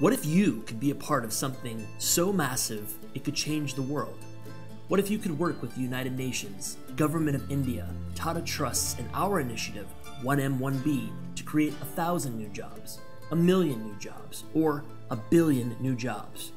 What if you could be a part of something so massive it could change the world? What if you could work with the United Nations, Government of India, Tata Trusts, and our initiative, 1M1B, to create a thousand new jobs, a million new jobs, or a billion new jobs?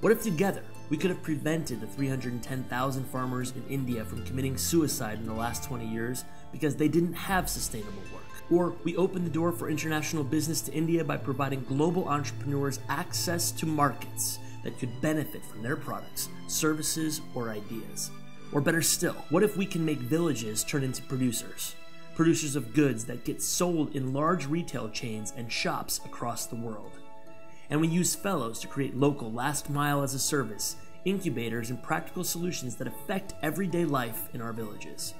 What if together we could have prevented the 310,000 farmers in India from committing suicide in the last 20 years because they didn't have sustainable work? Or we open the door for international business to India by providing global entrepreneurs access to markets that could benefit from their products, services, or ideas. Or better still, what if we can make villages turn into producers? Producers of goods that get sold in large retail chains and shops across the world. And we use fellows to create local last mile as a service, incubators, and practical solutions that affect everyday life in our villages.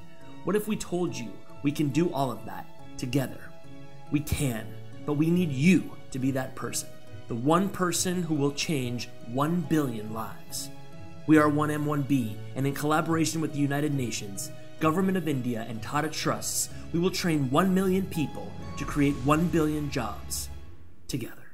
What if we told you we can do all of that together? We can, but we need you to be that person the one person who will change 1 billion lives. We are 1M1B, and in collaboration with the United Nations, Government of India, and Tata Trusts, we will train 1 million people to create 1 billion jobs together.